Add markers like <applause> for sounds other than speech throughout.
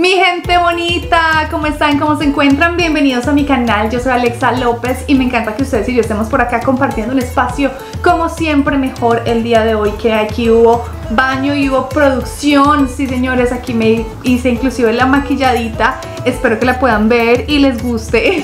Mi gente bonita, ¿cómo están? ¿Cómo se encuentran? Bienvenidos a mi canal, yo soy Alexa López y me encanta que ustedes y yo estemos por acá compartiendo un espacio como siempre mejor el día de hoy que aquí hubo baño y hubo producción, sí señores, aquí me hice inclusive la maquilladita, espero que la puedan ver y les guste.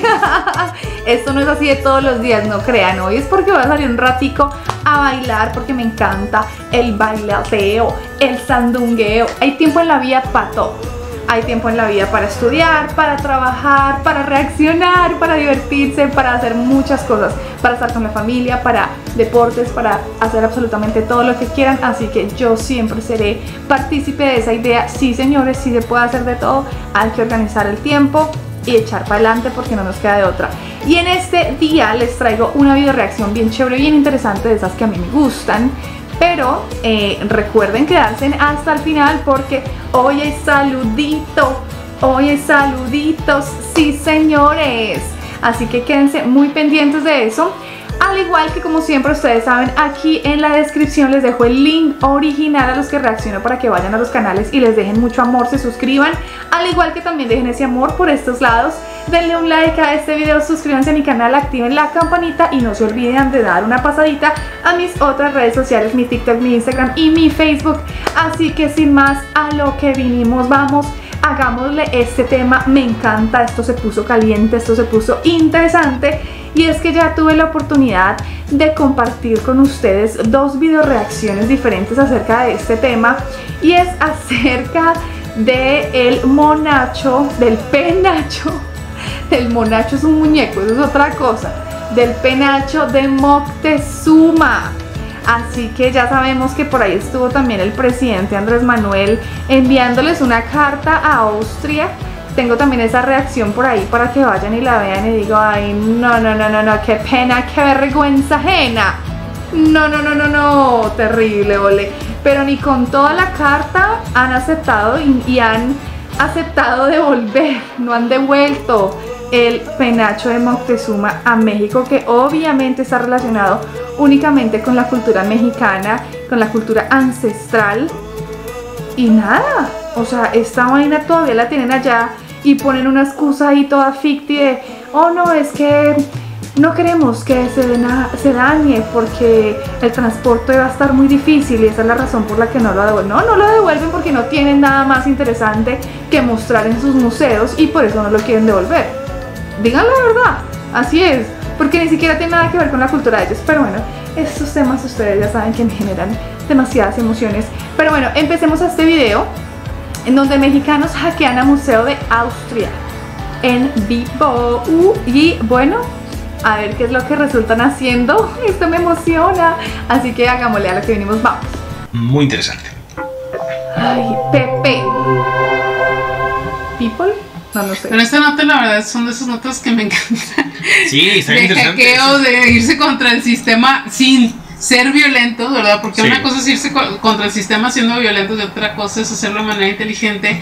<laughs> Esto no es así de todos los días, no crean, hoy es porque voy a salir un ratico a bailar porque me encanta el bailateo, el sandungueo, hay tiempo en la vida para todo hay tiempo en la vida para estudiar, para trabajar, para reaccionar, para divertirse, para hacer muchas cosas, para estar con la familia, para deportes, para hacer absolutamente todo lo que quieran. Así que yo siempre seré partícipe de esa idea. Sí, señores, sí se puede hacer de todo. Hay que organizar el tiempo y echar para adelante porque no nos queda de otra. Y en este día les traigo una video reacción bien chévere, bien interesante de esas que a mí me gustan pero eh, recuerden quedarse hasta el final porque hoy hay saludito, hoy hay saluditos, sí señores. Así que quédense muy pendientes de eso. Al igual que como siempre ustedes saben, aquí en la descripción les dejo el link original a los que reacciono para que vayan a los canales y les dejen mucho amor, se suscriban. Al igual que también dejen ese amor por estos lados. Denle un like a este video, suscríbanse a mi canal, activen la campanita y no se olviden de dar una pasadita a mis otras redes sociales, mi TikTok, mi Instagram y mi Facebook. Así que sin más, a lo que vinimos, vamos hagámosle este tema, me encanta, esto se puso caliente, esto se puso interesante y es que ya tuve la oportunidad de compartir con ustedes dos video reacciones diferentes acerca de este tema y es acerca de el monacho, del penacho, <laughs> el monacho es un muñeco, eso es otra cosa, del penacho de Moctezuma. Así que ya sabemos que por ahí estuvo también el presidente Andrés Manuel enviándoles una carta a Austria. Tengo también esa reacción por ahí para que vayan y la vean y digo, ay, no, no, no, no, no, qué pena, qué vergüenza ajena. No, no, no, no, no, terrible, ole. Pero ni con toda la carta han aceptado y han aceptado devolver, no han devuelto el penacho de Moctezuma a México, que obviamente está relacionado únicamente con la cultura mexicana, con la cultura ancestral. Y nada, o sea, esta vaina todavía la tienen allá y ponen una excusa ahí toda ficti de, oh no, es que no queremos que se, se dañe porque el transporte va a estar muy difícil y esa es la razón por la que no lo devuelven. No, no lo devuelven porque no tienen nada más interesante que mostrar en sus museos y por eso no lo quieren devolver. Digan la verdad, así es, porque ni siquiera tiene nada que ver con la cultura de ellos, pero bueno, estos temas ustedes ya saben que me generan demasiadas emociones, pero bueno, empecemos este video en donde mexicanos hackean a Museo de Austria en vivo uh, y bueno, a ver qué es lo que resultan haciendo, <laughs> esto me emociona, así que hagámosle a lo que venimos, vamos. Muy interesante. Ay, Pepe. People no, sé. Pero esta nota, la verdad, son de esas notas que me encantan. Sí, está de interesante. hackeo, de irse contra el sistema sin ser violentos, ¿verdad? Porque una cosa es irse contra el sistema siendo violentos y otra cosa es hacerlo de manera inteligente.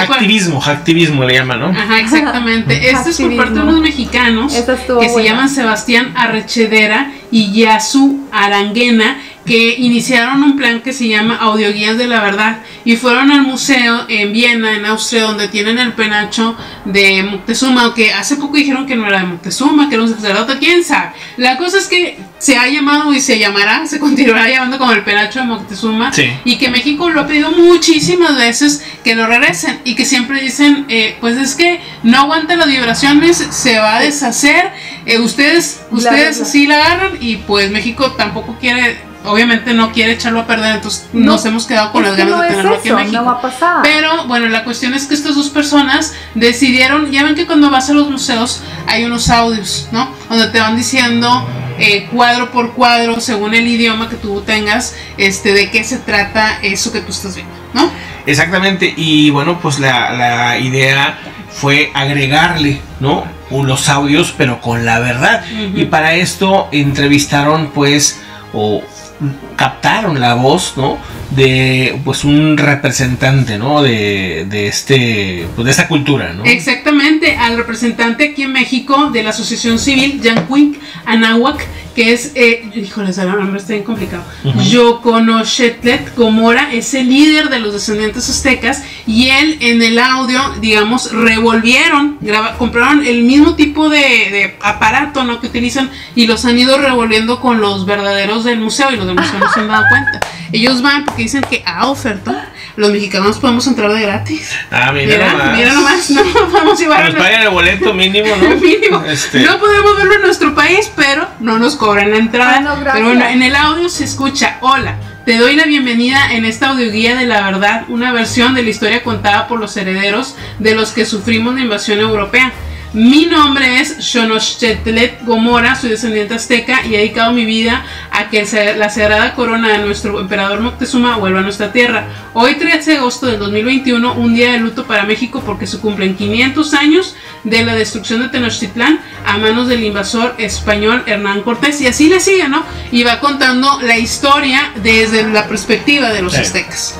activismo, activismo le llaman, ¿no? Ajá, exactamente. <laughs> Este es por parte de unos mexicanos que se llaman Sebastián Arrechedera y Yasu Aranguena que iniciaron un plan que se llama Audioguías de la Verdad y fueron al museo en Viena, en Austria, donde tienen el penacho de Moctezuma, que hace poco dijeron que no era de Moctezuma, que era un sacerdote, quién sabe. La cosa es que se ha llamado y se llamará, se continuará llamando como el penacho de Moctezuma y que México lo ha pedido muchísimas veces que lo regresen y que siempre dicen, eh, pues es que no aguanta las vibraciones, se va a deshacer, eh, ustedes, ustedes sí la agarran y pues México tampoco quiere obviamente no quiere echarlo a perder, entonces nos hemos quedado con las ganas de tenerlo aquí en México. No va a pasar. Pero bueno, la cuestión es que estas dos personas decidieron, ya ven que cuando vas a los museos hay unos audios, ¿no? Donde te van diciendo eh, cuadro por cuadro, según el idioma que tú tengas, este, de qué se trata eso que tú estás viendo, ¿no? Exactamente, y bueno, pues la, la idea fue agregarle, ¿no? Unos audios, pero con la verdad. Y para esto entrevistaron, pues, o 嗯。Captaron la voz, ¿no? De pues un representante, ¿no? De, de este, pues de esta cultura, ¿no? Exactamente, al representante aquí en México de la Asociación Civil, Yanquink Anahuac, que es, eh, híjole, el nombre está bien complicado. Yoconoshetlet Gomora es el líder de los descendientes aztecas y él en el audio, digamos, revolvieron, compraron el mismo tipo de, aparato ¿no? que utilizan y los han ido revolviendo con los verdaderos del museo y los del museo no se han dado cuenta. Ellos van porque dicen que a oferta los mexicanos podemos entrar de gratis. Ah, mira, nomás. Mira nomás, no <laughs> vamos a llevar. Nos pagan el boleto mínimo, ¿no? <laughs> mínimo. Este. No podemos verlo en nuestro país, pero no nos cobran la entrada. Ah, pero bueno, en el audio se escucha, hola. Te doy la bienvenida en esta audioguía de la verdad, una versión de la historia contada por los herederos de los que sufrimos la invasión europea. Mi nombre es Shonoshtetlet Gomora, soy descendiente azteca y he dedicado mi vida a que la sagrada corona de nuestro emperador Moctezuma vuelva a nuestra tierra. Hoy 13 de agosto del 2021, un día de luto para México porque se cumplen 500 años de la destrucción de Tenochtitlán a manos del invasor español Hernán Cortés. Y así le sigue, ¿no? Y va contando la historia desde la perspectiva de los aztecas.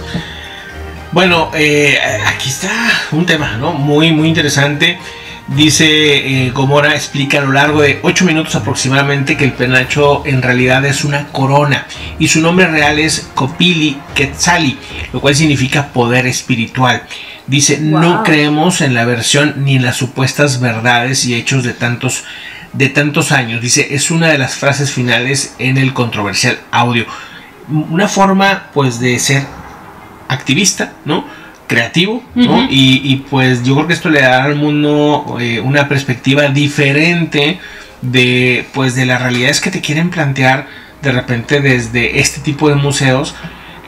Bueno, eh, aquí está un tema, ¿no? Muy, muy interesante. Dice eh, Gomora, explica a lo largo de 8 minutos aproximadamente que el penacho en realidad es una corona y su nombre real es Copili Quetzali, lo cual significa poder espiritual. Dice, no creemos en la versión ni en las supuestas verdades y hechos de tantos, de tantos años. Dice, es una de las frases finales en el controversial audio. Una forma pues de ser activista, ¿no? Creativo, ¿no? y, pues yo creo que esto le dará al mundo eh, una perspectiva diferente de pues de las realidades que te quieren plantear de repente desde este tipo de museos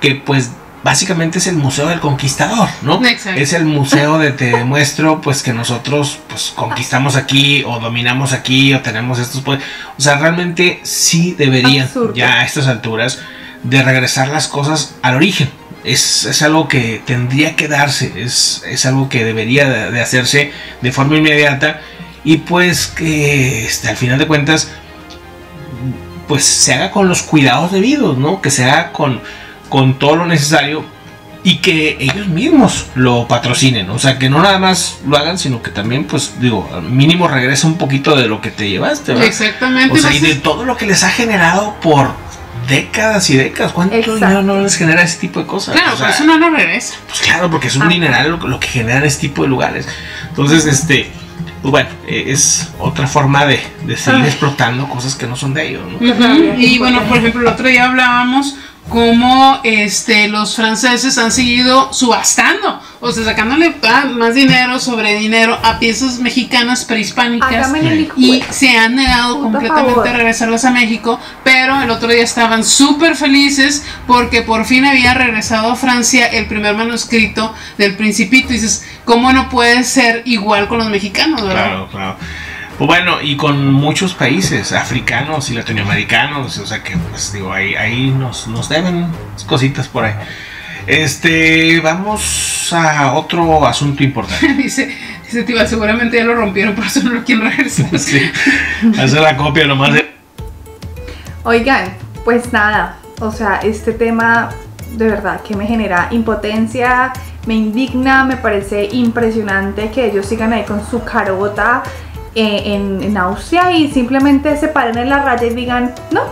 que pues básicamente es el museo del conquistador, ¿no? Es el museo de te demuestro pues que nosotros pues conquistamos aquí o dominamos aquí o tenemos estos pues, o sea, realmente sí deberían ya a estas alturas de regresar las cosas al origen, es, algo que tendría que darse, es, algo que debería de, hacerse de forma inmediata y pues que este, al final de cuentas pues se haga con los cuidados debidos, ¿no? Que se haga con, con todo lo necesario y que ellos mismos lo patrocinen, o sea, que no nada más lo hagan, sino que también, pues, digo, mínimo regresa un poquito de lo que te llevaste, ¿verdad? Exactamente. O sea, y de todo lo que les ha generado por décadas y décadas. ¿Cuánto dinero no les genera ese tipo de cosas? Claro, por eso no lo regresa. Pues claro, porque es un dineral lo, que generan ese tipo de lugares. Entonces, este, pues bueno, eh, es otra forma de, seguir explotando cosas que no son de ellos. Y bueno, por ejemplo, el otro día hablábamos cómo este, los franceses han seguido subastando, o sea, sacándole más dinero sobre dinero a piezas mexicanas prehispánicas. Y se han negado completamente a regresarlas a México, pero el otro día estaban súper felices porque por fin había regresado a Francia el primer manuscrito del Principito. Y dices, ¿cómo no puede ser igual con los mexicanos, verdad? Claro, claro. Pues bueno, y con muchos países africanos y latinoamericanos, o sea que, pues digo, ahí, ahí nos, nos deben cositas por ahí. Este, vamos a otro asunto importante. <laughs> dice, dice Tiba, seguramente ya lo rompieron, por eso no lo quieren regresar. <laughs> sí, hace la copia nomás de... Oigan, pues nada, o sea, este tema de verdad que me genera impotencia, me indigna, me parece impresionante que ellos sigan ahí con su carota eh, en, Austria y simplemente se paren en la raya y digan, no,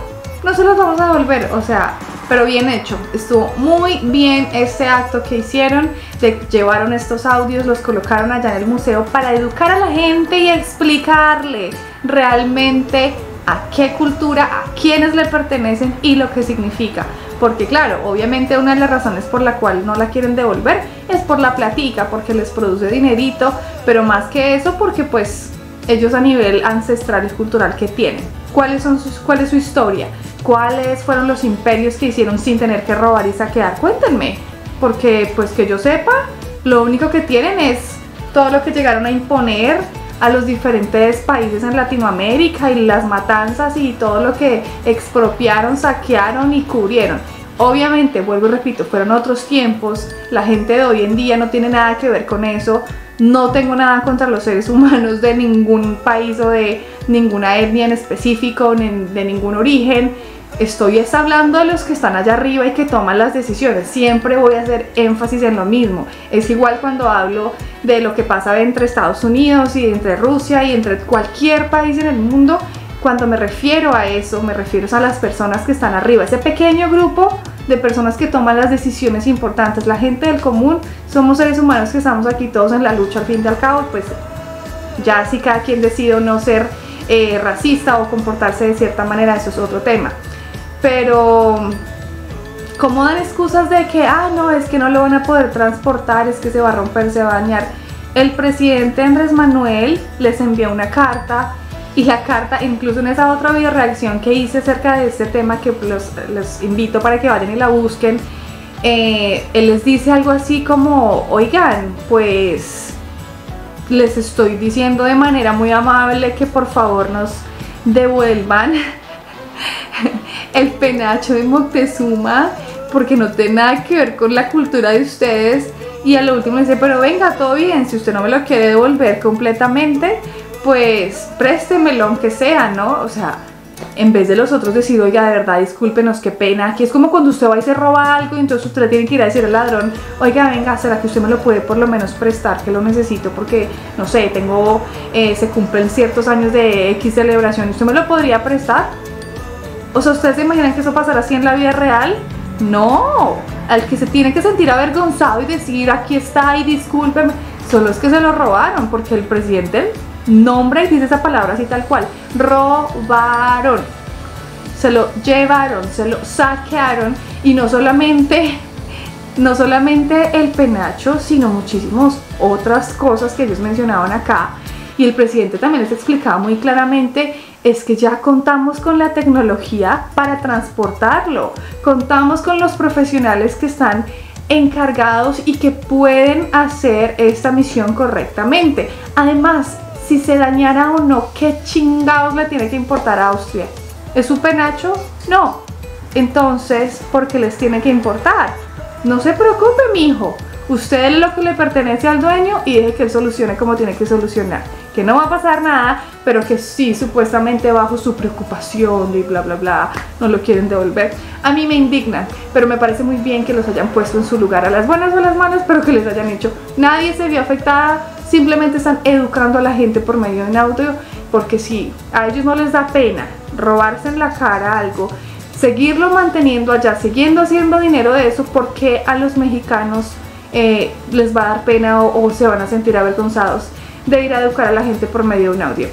no se los vamos a devolver. O sea, pero bien hecho. Estuvo muy bien este acto que hicieron, de llevaron estos audios, los colocaron allá en el museo para educar a la gente y explicarle realmente a qué cultura, a quiénes le pertenecen y lo que significa. Porque claro, obviamente una de las razones por la cual no la quieren devolver es por la platica, porque les produce dinerito, pero más que eso porque pues ellos a nivel ancestral y cultural que tienen. ¿Cuáles son sus, ¿Cuál es su historia? ¿Cuáles fueron los imperios que hicieron sin tener que robar y saquear? Cuéntenme, porque pues que yo sepa, lo único que tienen es todo lo que llegaron a imponer a los diferentes países en Latinoamérica y las matanzas y todo lo que expropiaron, saquearon y cubrieron. Obviamente, vuelvo y repito, fueron otros tiempos, la gente de hoy en día no tiene nada que ver con eso, no tengo nada contra los seres humanos de ningún país o de ninguna etnia en específico, de ningún origen, estoy hablando de los que están allá arriba y que toman las decisiones. Siempre voy a hacer énfasis en lo mismo. Es igual cuando hablo de lo que pasa entre Estados Unidos y entre Rusia y entre cualquier país en el mundo. Cuando me refiero a eso, me refiero a las personas que están arriba, ese pequeño grupo de personas que toman las decisiones importantes. La gente del común somos seres humanos que estamos aquí todos en la lucha al fin y al cabo, pues ya si cada quien decide no ser eh, racista o comportarse de cierta manera, eso es otro tema pero como dan excusas de que, ah, no, es que no lo van a poder transportar, es que se va a romper, se va a dañar. El presidente Andrés Manuel les envió una carta y la carta, incluso en esa otra video reacción que hice acerca de este tema, que los, los invito para que vayan y la busquen, eh, él les dice algo así como, oigan, pues les estoy diciendo de manera muy amable que por favor nos devuelvan <laughs> el penacho de Moctezuma porque no tiene nada que ver con la cultura de ustedes. Y a lo último dice, pero venga, todo bien, si usted no me lo quiere devolver completamente, pues préstemelo aunque sea, ¿no? O sea, en vez de los otros decir, oiga, de verdad, discúlpenos, qué pena. Aquí es como cuando usted va y se roba algo y entonces usted tiene que ir a decir al ladrón, oiga, venga, ¿será que usted me lo puede por lo menos prestar? Que lo necesito porque, no sé, tengo, eh, se cumplen ciertos años de X celebración y usted me lo podría prestar. O sea, ¿ustedes se imaginan que eso pasará así en la vida real? No, al que se tiene que sentir avergonzado y decir aquí está y discúlpeme, son los que se lo robaron, porque el presidente nombra y dice esa palabra así tal cual, robaron, se lo llevaron, se lo saquearon y no solamente, <laughs> no solamente el penacho, sino muchísimas otras cosas que ellos mencionaban acá y el presidente también les explicaba muy claramente es que ya contamos con la tecnología para transportarlo, contamos con los profesionales que están encargados y que pueden hacer esta misión correctamente. Además, si se dañara o no, ¿qué chingados le tiene que importar a Austria? ¿Es su penacho? No. Entonces, ¿por qué les tiene que importar? No se preocupe, mi hijo. Usted es lo que le pertenece al dueño y deje que él solucione como tiene que solucionar que no va a pasar nada, pero que sí, supuestamente bajo su preocupación y bla, bla, bla, no lo quieren devolver. A mí me indigna, pero me parece muy bien que los hayan puesto en su lugar a las buenas o a las malas, pero que les hayan hecho. Nadie se vio afectada, simplemente están educando a la gente por medio de un audio, porque si a ellos no les da pena robarse en la cara algo, seguirlo manteniendo allá, siguiendo haciendo dinero de eso, porque a los mexicanos eh, les va a dar pena o se van a sentir avergonzados? de ir a educar a la gente por medio de un audio.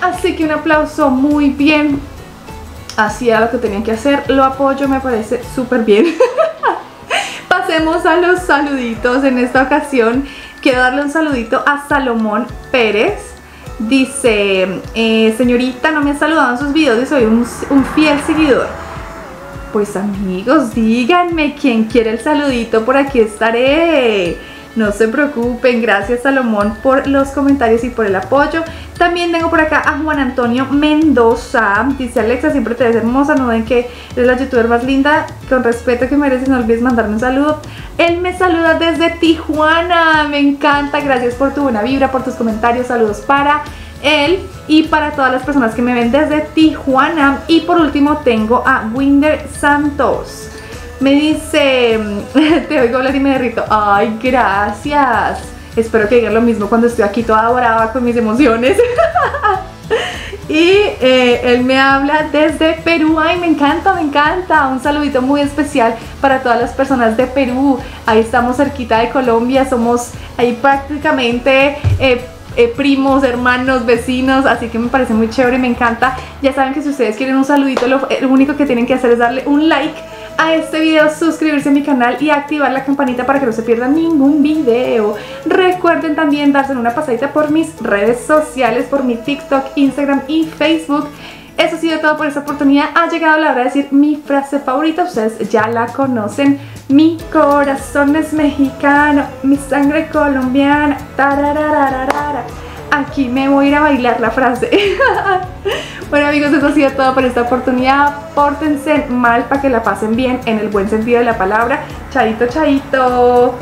Así que un aplauso muy bien. Hacía lo que tenían que hacer. Lo apoyo, me parece súper bien. <laughs> Pasemos a los saluditos. En esta ocasión quiero darle un saludito a Salomón Pérez. Dice, eh, señorita, no me ha saludado en sus videos y soy un, un fiel seguidor. Pues amigos, díganme quién quiere el saludito, por aquí estaré. No se preocupen, gracias Salomón por los comentarios y por el apoyo. También tengo por acá a Juan Antonio Mendoza. Dice Alexa, siempre te ves hermosa, no ven que eres la youtuber más linda. Con respeto que mereces, no olvides mandarme un saludo. Él me saluda desde Tijuana, me encanta. Gracias por tu buena vibra, por tus comentarios. Saludos para él y para todas las personas que me ven desde Tijuana. Y por último tengo a Winder Santos. Me dice, <laughs> te oigo hablar y me derrito. Ay, gracias. Espero que digan lo mismo cuando estoy aquí toda brava con mis emociones. <laughs> y eh, él me habla desde Perú. Ay, me encanta, me encanta. Un saludito muy especial para todas las personas de Perú. Ahí estamos cerquita de Colombia. Somos ahí prácticamente... Eh, eh, primos, hermanos, vecinos, así que me parece muy chévere, me encanta. Ya saben que si ustedes quieren un saludito, lo único que tienen que hacer es darle un like a este video, suscribirse a mi canal y activar la campanita para que no se pierdan ningún video. Recuerden también darse una pasadita por mis redes sociales, por mi TikTok, Instagram y Facebook. Eso ha sido todo por esta oportunidad. Ha llegado la hora de decir mi frase favorita. Ustedes ya la conocen. Mi corazón es mexicano, mi sangre colombiana. Aquí me voy a ir a bailar la frase. <laughs> bueno amigos, eso ha sido todo por esta oportunidad. Pórtense mal para que la pasen bien en el buen sentido de la palabra. Chaito, chaito.